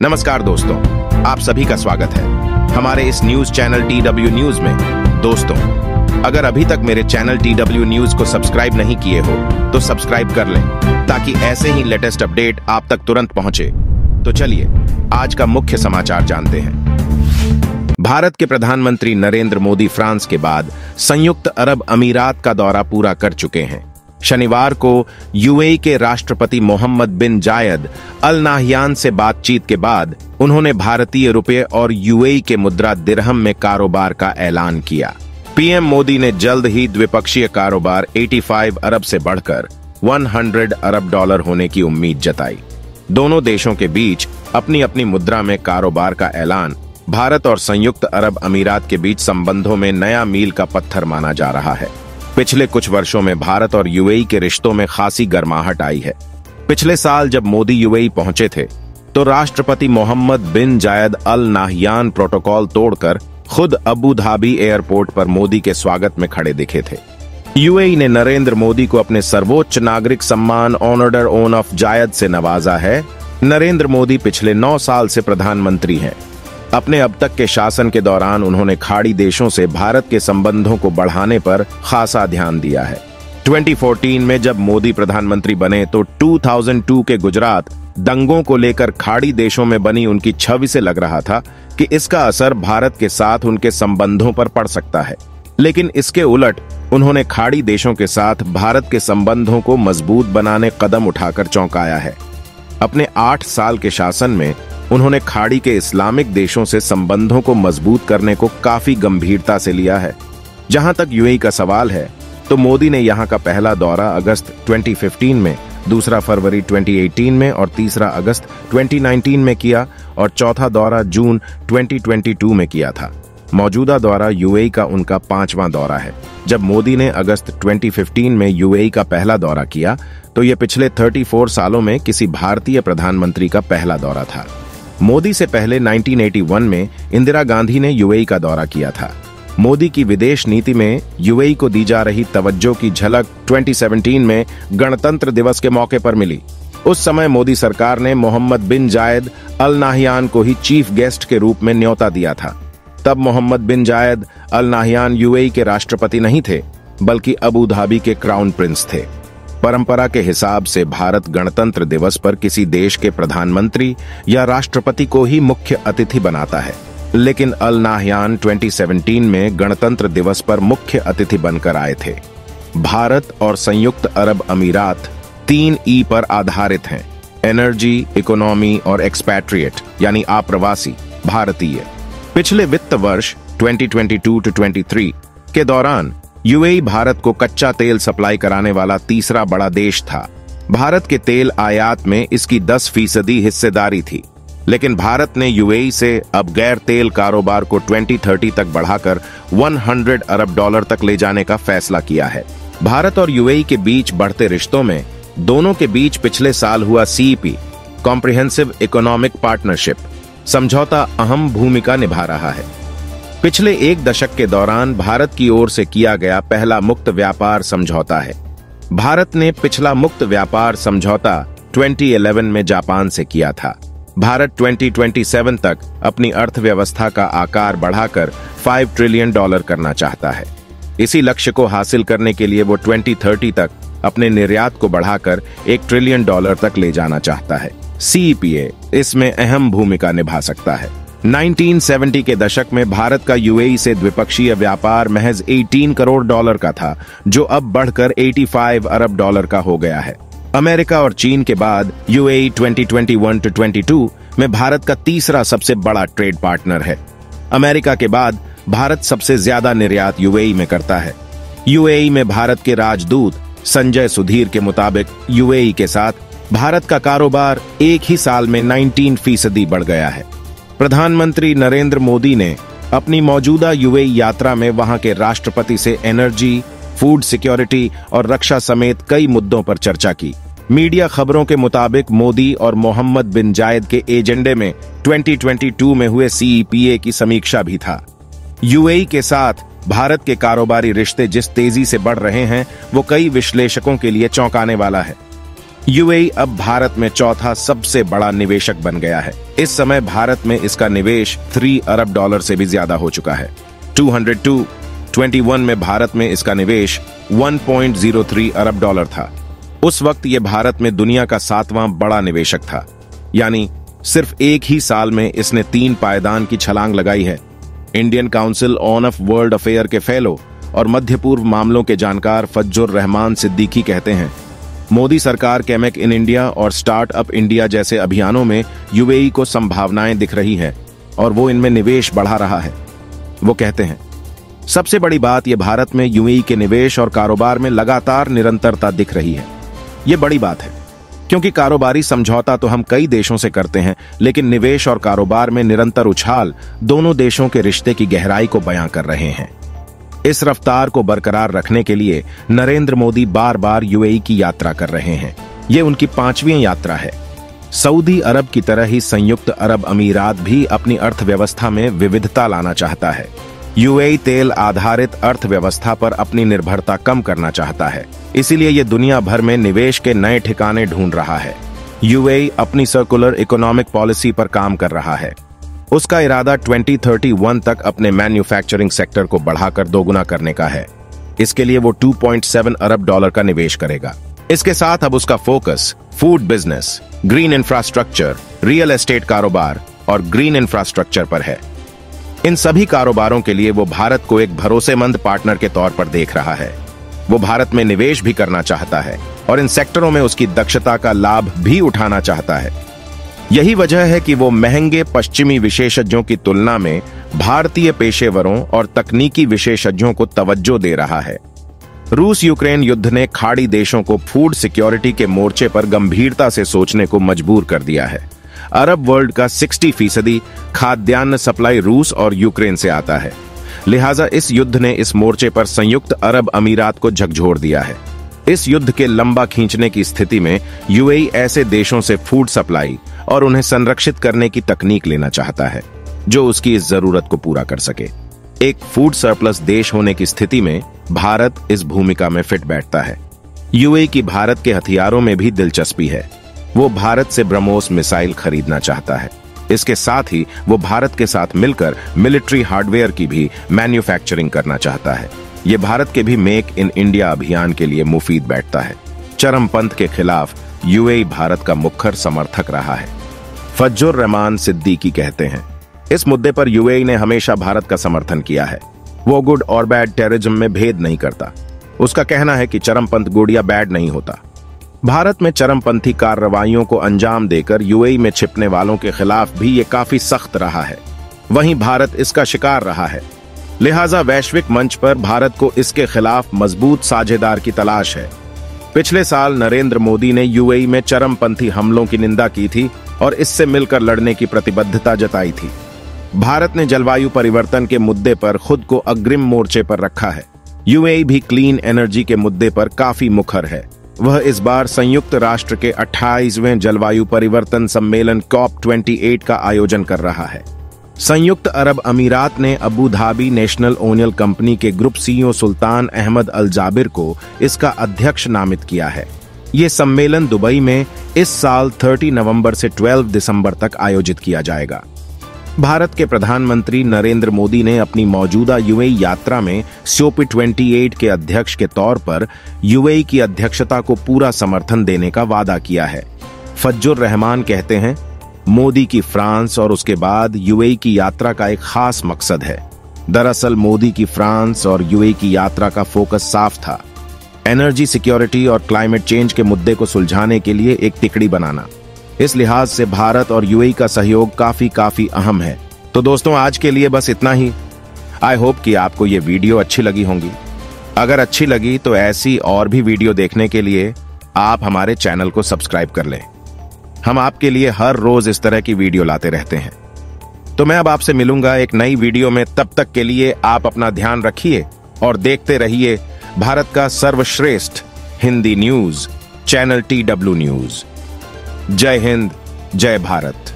नमस्कार दोस्तों, आप सभी का स्वागत है। हमारे इस news channel T W news में। दोस्तों, अगर अभी तक मेरे चैनल टी डब्ल्यू न्यूज़ को सब्सक्राइब नहीं किए हो तो सब्सक्राइब कर लें, ताकि ऐसे ही लेटेस्ट अपडेट आप तक तुरंत पहुँचे। तो चलिए, आज का मुख्य समाचार जानते हैं। भारत के प्रधानमंत्री नरेंद्र मोदी फ्रांस के बाद संयुक्त अरब अमीरात का दौरा पूरा कर चुके हैं। शनिवार को यूएई के राष्ट्रपति मोहम्मद बिन जायद अल नाहियान से बातचीत के बाद उन्होंने भारतीय रुपये और यूएई के मुद्रा दिरहम में कारोबार का ऐलान किया। पीएम मोदी ने जल्द ही द्विपक्षीय कारोबार 85 अरब से बढ़कर 100 अरब डॉलर होने की उम्मीद जताई। दोनों देशों के बीच अपनी अपनी मुद्रा में कारोबार का ऐलान भारत और संयुक्त अरब अमीरात के बीच संबंधों में नया मील का पत्थर माना जा रहा है। पिछले कुछ वर्षों में भारत और यूएई के रिश्तों में खासी गर्माहट आई है। पिछले साल जब मोदी यूएई पहुँचे थे तो राष्ट्रपति मोहम्मद बिन जायद अल नाहियान प्रोटोकॉल तोड़कर खुद अबू धाबी एयरपोर्ट पर मोदी के स्वागत में खड़े दिखे थे। यूएई ने नरेंद्र मोदी को अपने सर्वोच्च नागरिक सम्मान, ऑनर्डर ओन ऑफ़ जायद से नवाजा है। नरेंद्र मोदी पिछले नौ साल से प्रधानमंत्री हैं। अपने अब तक के शासन के दौरान उन्होंने खाड़ी देशों से भारत के संबंधों को बढ़ाने पर खासा ध्यान दिया है। 2014 में जब मोदी प्रधानमंत्री बने तो 2002 के गुजरात दंगों को लेकर खाड़ी देशों में बनी उनकी छवि से लग रहा था कि इसका असर भारत के साथ उनके संबंधों पर पड़ सकता है। लेकिन इसके उलट उन्होंने खाड़ी देशों के साथ भारत के संबंधों को मज़बूत बनाने कदम उठाकर चौंकाया है। अपने आठ साल के शासन में उन्होंने खाड़ी के इस्लामिक देशों से संबंधों को मज़बूत करने को काफ़ी गंभीरता से लिया है। जहाँ तक यूएई का सवाल है तो मोदी ने यहाँ का पहला दौरा अगस्त 2015 में, दूसरा फरवरी 2018 में और तीसरा अगस्त 2019 में किया और चौथा दौरा जून 2022 में किया था। मौजूदा दौरा यूएई का उनका पांचवां दौरा है। जब मोदी ने अगस्त 2015 में यूएई का पहला दौरा किया तो यह पिछले 34 सालों में किसी भारतीय प्रधानमंत्री का पहला दौरा था। मोदी से पहले 1981 में इंदिरा गांधी ने यूएई का दौरा किया था। मोदी की विदेश नीति में यूएई को दी जा रही तवज्जो की झलक 2017 में गणतंत्र दिवस के मौके पर मिली। उस समय मोदी सरकार ने मोहम्मद बिन जायद अल नाहियान को ही चीफ गेस्ट के रूप में न्योता दिया था। तब मोहम्मद बिन जायद अल नाहियान यूएई के राष्ट्रपति नहीं थे, बल्कि अबू धाबी के क्राउन प्रिंस थे। परंपरा के हिसाब से भारत गणतंत्र दिवस पर किसी देश के प्रधानमंत्री या राष्ट्रपति को ही मुख्य अतिथि बनाता है। लेकिन अल नाहयान 2017 में गणतंत्र दिवस पर मुख्य अतिथि बनकर आए थे। भारत और संयुक्त अरब अमीरात तीन ई पर आधारित हैं। एनर्जी, इकोनॉमी और एक्सपैट्रिएट, यानी आप्रवासी, भारतीय। पिछले वित्त वर्ष 2022 टू 23 के दौरान यूएई भारत को कच्चा तेल सप्लाई कराने वाला तीसरा बड़ा देश था। भारत के तेल आयात में इसकी 10 फ़ीसदी हिस्सेदारी थी। लेकिन भारत ने यूएई से अब गैर तेल कारोबार को 2030 तक बढ़ाकर 100 अरब डॉलर तक ले जाने का फैसला किया है। भारत और यूएई के बीच बढ़ते रिश्तों में दोनों के बीच पिछले साल हुआ सीईपी कॉम्प्रिहेंसिव इकोनॉमिक पार्टनरशिप समझौता अहम भूमिका निभा रहा है। पिछले एक दशक के दौरान भारत की ओर से किया गया पहला मुक्त व्यापार समझौता है। भारत ने पिछला मुक्त व्यापार समझौता 2011 में जापान से किया था। भारत 2027 तक अपनी अर्थव्यवस्था का आकार बढ़ाकर 5 ट्रिलियन डॉलर करना चाहता है। इसी लक्ष्य को हासिल करने के लिए वो 2030 तक अपने निर्यात को बढ़ाकर एक ट्रिलियन डॉलर तक ले जाना चाहता है। सीईपीए इसमें अहम भूमिका निभा सकता है। 1970 के दशक में भारत का यूएई से द्विपक्षीय व्यापार महज 18 करोड़ डॉलर का था, जो अब बढ़कर 85 अरब डॉलर का हो गया है। अमेरिका और चीन के बाद यूएई 2021 टू 22 में भारत का तीसरा सबसे बड़ा ट्रेड पार्टनर है। अमेरिका के बाद भारत सबसे ज़्यादा निर्यात यूएई में करता है। यूएई में भारत के राजदूत संजय सुधीर के मुताबिक यूएई के साथ भारत का कारोबार एक ही साल में 19 फ़ीसदी बढ़ गया है। प्रधानमंत्री नरेंद्र मोदी ने अपनी मौजूदा यूएई यात्रा में वहाँ के राष्ट्रपति से एनर्जी, फ़ूड सिक्योरिटी और रक्षा समेत कई मुद्दों पर चर्चा की। मीडिया खबरों के मुताबिक मोदी और मोहम्मद बिन जायद के एजेंडे में 2022 में हुए सीईपीए की समीक्षा भी था। यूएई के साथ भारत के कारोबारी रिश्ते जिस तेज़ी से बढ़ रहे हैं, वो कई विश्लेषकों के लिए चौंकाने वाला है। यूएई अब भारत में चौथा सबसे बड़ा निवेशक बन गया है। इस समय भारत में इसका निवेश थ्री अरब डॉलर से भी ज़्यादा हो चुका है। 202 21 में भारत में इसका निवेश 1.03 अरब डॉलर था। उस वक्त यह भारत में दुनिया का सातवां बड़ा निवेशक था। यानी सिर्फ़ एक ही साल में इसने तीन पायदान की छलांग लगाई है। Indian council on of world affair के फेलो और मध्य पूर्व मामलों के जानकार फज्जुर रहमान सिद्दीकी कहते हैं मोदी सरकार कैमेक इन इंडिया और स्टार्टअप इंडिया जैसे अभियानों में यूएई को संभावनाएँ दिख रही है और वो इनमें निवेश बढ़ा रहा है। वो कहते हैं, सबसे बड़ी बात यह भारत में यूएई के निवेश और कारोबार में लगातार निरंतरता दिख रही है। ये बड़ी बात है, क्योंकि कारोबारी समझौता तो हम कई देशों से करते हैं, लेकिन निवेश और कारोबार में निरंतर उछाल दोनों देशों के रिश्ते की गहराई को बयां कर रहे हैं। इस रफ्तार को बरकरार रखने के लिए नरेंद्र मोदी बार बार यूएई की यात्रा कर रहे हैं। ये उनकी पांचवी यात्रा है। सऊदी अरब की तरह ही संयुक्त अरब अमीरात भी अपनी अर्थव्यवस्था में विविधता लाना चाहता है। यूएई तेल आधारित अर्थव्यवस्था पर अपनी निर्भरता कम करना चाहता है। इसीलिए ये दुनिया भर में निवेश के नए ठिकाने ढूंढ रहा है। यूएई अपनी सर्कुलर इकोनॉमिक पॉलिसी पर काम कर रहा है। उसका इरादा 2031 तक अपने मैन्युफैक्चरिंग सेक्टर को बढ़ाकर दोगुना करने का है। इसके लिए वो 2.7 अरब डॉलर का निवेश करेगा। इसके साथ अब उसका focus food business, green infrastructure, real estate कारोबार और ग्रीन इंफ्रास्ट्रक्चर पर है। इन सभी कारोबारों के लिए वो भारत को एक भरोसेमंद पार्टनर के तौर पर देख रहा है। वो भारत में निवेश भी करना चाहता है और इन सेक्टरों में उसकी दक्षता का लाभ भी उठाना चाहता है। यही वजह है कि वो महँगे पश्चिमी विशेषज्ञों की तुलना में भारतीय पेशेवरों और तकनीकी विशेषज्ञों को तवज्जो दे रहा है। रूस यूक्रेन युद्ध ने खाड़ी देशों को फ़ूड सिक्योरिटी के मोर्चे पर गंभीरता से सोचने को मजबूर कर दिया है। अरब वर्ल्ड का 60 फ़ीसदी खाद्यान्न सप्लाई रूस और यूक्रेन से आता है। लिहाजा इस युद्ध ने इस मोर्चे पर संयुक्त अरब अमीरात को झकझोर दिया है। इस युद्ध के लंबा खींचने की स्थिति में यूएई ऐसे देशों से फ़ूड सप्लाई और उन्हें संरक्षित करने की तकनीक लेना चाहता है, जो उसकी इस ज़रूरत को पूरा कर सके। एक फ़ूड सरप्लस देश होने की स्थिति में भारत इस भूमिका में फिट बैठता है। यूएई की भारत के हथियारों में भी दिलचस्पी है। वो भारत से ब्रह्मोस मिसाइल खरीदना चाहता है। इसके साथ ही वो भारत के साथ मिलकर मिलिट्री हार्डवेयर की भी मैन्युफैक्चरिंग करना चाहता है। ये भारत के भी मेक इन इंडिया अभियान के लिए मुफीद बैठता है। चरमपंथ के खिलाफ यूएई भारत का मुखर समर्थक रहा है। फज्जुर रहमान सिद्दीकी कहते हैं, इस मुद्दे पर यूएई ने हमेशा भारत का समर्थन किया है। वो गुड और बैड टेररिज्म में भेद नहीं करता। उसका कहना है कि चरमपंथ गुड या बैड नहीं होता। भारत में चरमपंथी कार्रवाइयों को अंजाम देकर यूएई में छिपने वालों के खिलाफ भी ये काफ़ी सख्त रहा है। वहीं भारत इसका शिकार रहा है। लिहाजा वैश्विक मंच पर भारत को इसके खिलाफ मज़बूत साझेदार की तलाश है। पिछले साल नरेंद्र मोदी ने यूएई में चरमपंथी हमलों की निंदा की थी और इससे मिलकर लड़ने की प्रतिबद्धता जताई थी। भारत ने जलवायु परिवर्तन के मुद्दे पर खुद को अग्रिम मोर्चे पर रखा है। यूएई भी क्लीन एनर्जी के मुद्दे पर काफ़ी मुखर है। वह इस बार संयुक्त राष्ट्र के 28वें जलवायु परिवर्तन सम्मेलन कॉप 28 का आयोजन कर रहा है। संयुक्त अरब अमीरात ने Abu Dhabi national oil company के group CEO Sultan Ahmed Al Jaber को इसका अध्यक्ष नामित किया है। ये सम्मेलन दुबई में इस साल 30 नवंबर से 12 दिसंबर तक आयोजित किया जाएगा। भारत के प्रधानमंत्री नरेंद्र मोदी ने अपनी मौजूदा यूएई यात्रा में सीओपी 28 के अध्यक्ष के तौर पर यूएई की अध्यक्षता को पूरा समर्थन देने का वादा किया है। फज्जुर रहमान कहते हैं मोदी की फ्रांस और उसके बाद यूएई की यात्रा का एक खास मकसद है। दरअसल मोदी की फ्रांस और यूएई की यात्रा का फोकस साफ़ था। एनर्जी सिक्योरिटी और क्लाइमेट चेंज के मुद्दे को सुलझाने के लिए एक टिकड़ी बनाना। इस लिहाज से भारत और यूएई का सहयोग काफ़ी काफ़ी अहम है। तो दोस्तों, आज के लिए बस इतना ही। आई होप कि आपको ये वीडियो अच्छी लगी होंगी। अगर अच्छी लगी तो ऐसी और भी वीडियो देखने के लिए आप हमारे चैनल को सब्सक्राइब कर लें। हम आपके लिए हर रोज इस तरह की वीडियो लाते रहते हैं। तो मैं अब आपसे मिलूँगा एक नई वीडियो में। तब तक के लिए आप अपना ध्यान रखिए और देखते रहिए भारत का सर्वश्रेष्ठ Hindi news, channel T W news. जय हिंद, जय भारत।